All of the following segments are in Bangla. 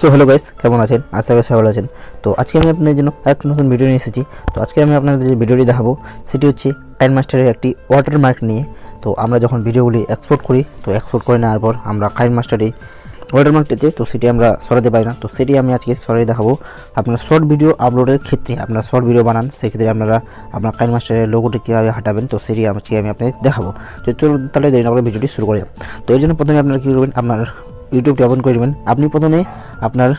সো হ্যালো গাইস কেমন আছেন? আশা করি ভালো আছেন। তো আজকে আমি আপনাদের জন্য আরেকটা নতুন ভিডিও নিয়ে এসেছি। তো আজকে আমি আপনাদের যে ভিডিওটি দেখাবো, সেটি হচ্ছে কাইন মাস্টারের একটি ওয়াটারমার্ক নিয়ে। তো আমরা যখন ভিডিওগুলি এক্সপোর্ট করি, তো এক্সপোর্ট করে নেওয়ার পর আমরা কাইন মাস্টারে ওয়াটারমার্কটিতে তো সেটি আমরা সরাতে পারি না। তো সেটি আমি আজকে সরাই দেখাবো। আপনার শর্ট ভিডিও আপলোডের ক্ষেত্রে আপনার শর্ট ভিডিও বানান, সেক্ষেত্রে আপনারা আপনার কাইন মাস্টারের লোগোটি কীভাবে হাঁটাবেন, তো সেটি আজকে আমি আপনাদের দেখাবো। তো চলুন তাহলে দেরি না করে ভিডিওটি শুরু করে তো এর জন্য প্রথমে আপনারা কী করবেন, আপনার ইউটিউবটি ওপেন করে নেবেন। আপনি প্রথমে আপনার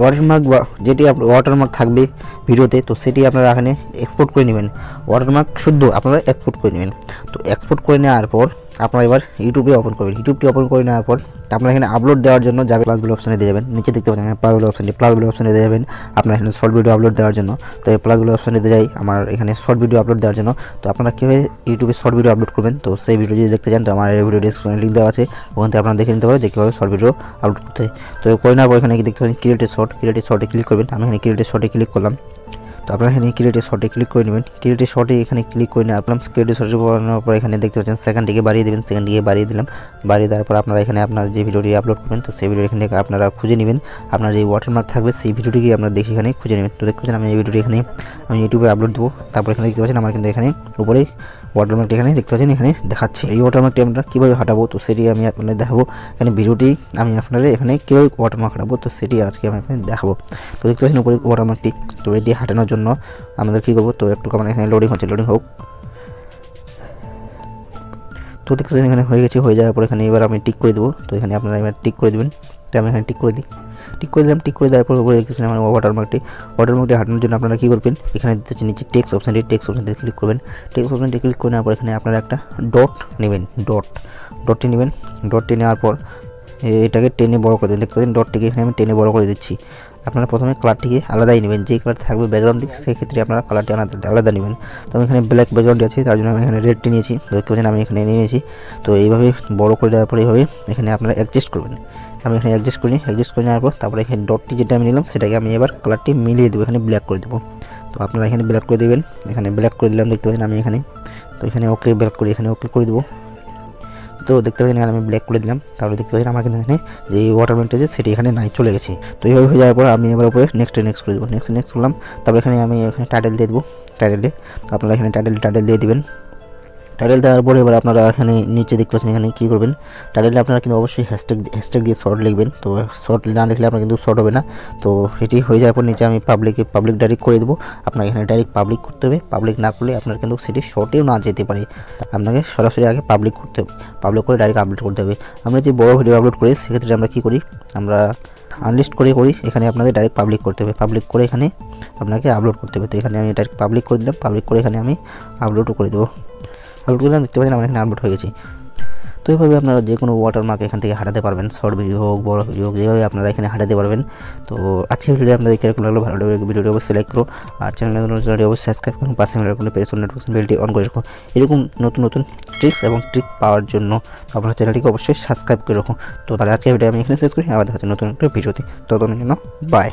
ওয়াটারমার্ক যেটি আপনার ওয়াটারমার্ক থাকবে ভিডিওতে, তো সেটি আপনারা এখানে এক্সপোর্ট করে নেবেন। ওয়াটারমার্ক শুদ্ধ আপনারা এক্সপোর্ট করে নেবেন। তো এক্সপোর্ট করে নেওয়ার পর আপনারা এবার ইউটিউবে ওপেন করবেন। ইউটিউবটি ওপেন করে নেওয়ার পর আপনারা এখানে আপলোড দেওয়ার জন্য যাবে প্লাস বলে অপশানে দিয়ে যাবেন। নিচে দেখতে পাচ্ছেন প্লাস বলে অপশানটি প্লাস বলে অপশানে দিয়ে যাবেন আপনার এখানে শর্ট ভিডিও আপলোড দেওয়ার জন্য। তো এই প্লাস বলে অপশানে দিয়ে যাই আমার এখানে শর্ট ভিডিও আপলোড দেওয়ার জন্য। তো আপনারা কীভাবে ইউটিউবে শর্ট ভিডিও আপলোড করবেন? তো সেই ভিডিও যদি দেখতে চান, তো আমার এই ভিডিও ডিসক্রিপশনে লিঙ্ক দেওয়া আছে। ওখান থেকে আপনারা দেখে নিতে পারেন যে কীভাবে শর্ট ভিডিও আপলোড করতে হয়। তো করে নেওয়ার পর এখানে দেখতে পাচ্ছেন? ক্রিয়েটিভ শর্ট ক্রিয়েটিভ শর্টে ক্লিক করবেন। আমি এখানে ক্রিয়েটিভ শর্টে ক্লিক করলাম। তো আপনারা এখানে ক্রিয়েটে শর্টে ক্লিক করে নেবেন। ক্রিয়েটে শর্টে এখানে ক্লিক করে নিয়ে আপনার ক্রিয়েটে শর্টে বানানোর পর এখানে দেখতে পাচ্ছেন সেকেন্ড সেকেন্ডটিকে বাড়িয়ে দেবেন সেকেন্ডটিকে বাড়িয়ে দিলাম। বাড়িয়ে দেওয়ার পর আপনারা এখানে আপনার যে ভিডিওটি আপলোড করবেন, তো সেই ভিডিও এখানে আপনারা খুঁজে নেবেন। আপনার যে ওয়াটারমার্ক থাকবে সেই ভিডিওটিকে আপনারা দেখে এখানে খুঁজে নেবেন। তো দেখতে পাচ্ছেন আমি এই ভিডিওটি এখানে আমি ইউটিউবে আপলোড দেবো। তারপর এখানে দেখতে পাচ্ছেন আমার কিন্তু এখানে উপরেই ওয়াটারমার্কটি এখানে দেখতে পাচ্ছেন, এখানে দেখাচ্ছে। এই ওয়াটারমার্কটি আমরা কীভাবে হাঁটাবো, তো সেটি আমি আপনাদের দেখাবো। এখানে ভিডিওটি আমি আপনাদের এখানে কীভাবে ওয়াটারমার্ক হাঁটাবো, তো সেটি আজকে আমি আপনাদের দেখাবো। তো দেখতে পাচ্ছেন উপরে ওয়াটারমার্কটি তো এটি হাঁটানোর জন্য আমাদের কী করব, তো একটু আমার এখানে লোডিং হচ্ছে লোডিং হোক। তো দেখতে পাচ্ছেন, এখানে হয়ে গেছে, হয়ে যাওয়ার পর এখানে এবার আমি টিক করে দেবো। তো এখানে আপনারা এবার টিক করে দেবেন। তো আমি এখানে টিক করে দিই। টিক করে দিলাম, টিক করে দেওয়ার পর উপরে দেখতেছেন আমার ওয়াটারমার্কটি ওয়াটারমার্কটি হাঁটানোর জন্য আপনারা কী করবেন? এখানে দিতে নিচে টেক্স অপশানটি টেক্স অপশানটি ক্লিক করবেন। টেক্স অপশানটি ক্লিক করে নেওয়ার পর এখানে আপনারা একটা ডট নেবেন ডট ডটটি নেবেন ডটটি নেওয়ার পর এটাকে টেনে বড় করে দেবেন দেখতে পাচ্ছেন ডটটিকে এখানে আমি টেনে বড় করে দিচ্ছি। আপনারা প্রথমে কালারটিকে আলাদাই নেবেন যে কালার থাকবে ব্যাকগ্রাউন্ডটি সেক্ষেত্রে আপনারা কালারটি আলাদা আলাদা নেবেন। তো আমি এখানে ব্ল্যাক ব্যাকগ্রাউন্ডটি আছে, তার জন্য আমি এখানে রেডটি নিয়েছি। দেখতে পাচ্ছেন আমি এখানে নিয়ে নিয়েছি। তো এইভাবে বড় করে দেওয়ার পর এইভাবে এখানে আপনারা অ্যাডজাস্ট করবেন। আমি এখানে অ্যাডজাস্ট করি অ্যাডজাস্ট করে নেওয়ার পর তারপরে এখানে ডটটি যেটা আমি নিলাম, সেটাকে আমি এবার কালারটি মিলিয়ে দেবো, এখানে ব্ল্যাক করে দেবো। তো আপনারা এখানে ব্ল্যাক করে দেবেন, এখানে ব্ল্যাক করে দিলাম, দেখতে পাচ্ছেন আমি এখানে। তো এখানে ওকে ব্ল্যাক করে, এখানে ওকে করে দেবো। তো দেখতে পাচ্ছেন এখানে আমি ব্ল্যাক করে দিলাম তাহলে দেখতে পাচ্ছেন আমার কিন্তু এখানে যে ওয়াটারমেন্ট আছে, সেটি এখানে নাই, চলে গেছে। তো এইভাবে হয়ে যাওয়ার পর আমি এবার উপরে নেক্সট নেক্সট করে দেবো নেক্সট নেক্সট করলাম, তারপর এখানে আমি এখানে টাইটেল দিয়ে দেবো টাইটেলে তো আপনারা এখানে টাইটেল টাইটেল দিয়ে দেবেন। টাইটেল দেওয়ার পরে এবার আপনারা এখানে নিচে দেখতে পাচ্ছেন এখানে কী করবেন? টাইটেলে আপনারা কিন্তু অবশ্যই হ্যাশট্যাগ হ্যাশট্যাগ দিয়ে শর্ট লিখবেন। তো শর্ট না লিখলে আপনার কিন্তু শর্ট হবে না। তো এটি হয়ে যাওয়ার পর নিচে আমি পাবলিকে পাবলিক ডাইরেক্ট করে দেবো। আপনার এখানে ডাইরেক্ট পাবলিক করতে হবে। পাবলিক না করলে আপনার কিন্তু সেটি শর্টেও না যেতে পারে। আপনাকে সরাসরি আগে পাবলিক করতে হবে। পাবলিক করে ডাইরেক্ট আপলোড করতে হবে। আমরা যে বড় ভিডিও আপলোড করি, সেক্ষেত্রে আমরা কী করি? আমরা আনলিস্ট করে করি। এখানে আপনাদের ডাইরেক্ট পাবলিক করতে হবে। পাবলিক করে এখানে আপনাকে আপলোড করতে হবে। তো এখানে আমি ডাইরেক্ট পাবলিক করে দিলাম। পাবলিক করে এখানে আমি আপলোডও করে দেবো। আপলোড দেখতে পাচ্ছেন, আমার এখানে আপলোড হয়ে গেছে। তো এইভাবে আপনারা যে কোনো ওয়াটারমার্ক এখান থেকে হাঁটাতে পারবেন। শর্ট ভিডিও হোক, বড় ভিডিও হোক, যেভাবে আপনারা এখানে হাঁটাতে পারবেন। তো আজকের ভিডিও আপনাদের কীরকম লাগল ভালো লাগবে ভিডিওটি অবশ্যই লাইক করো। আর চ্যানেলটি অবশ্যই সাবস্ক্রাইব করুন। পাশে কোনো পেরেছেন নোটিফিকেশন বেলটি অন করে রাখুন এরকম নতুন নতুন ট্রিক্স এবং ট্রিক পাওয়ার জন্য আপনার চ্যানেলটিকে অবশ্যই সাবস্ক্রাইব করে রাখুন তো তাহলে আজকের ভিডিও আমি এখানে শেষ করি। আবার দেখা হচ্ছে নতুন একটা ভিডিওতে ততদিনের জন্য বাই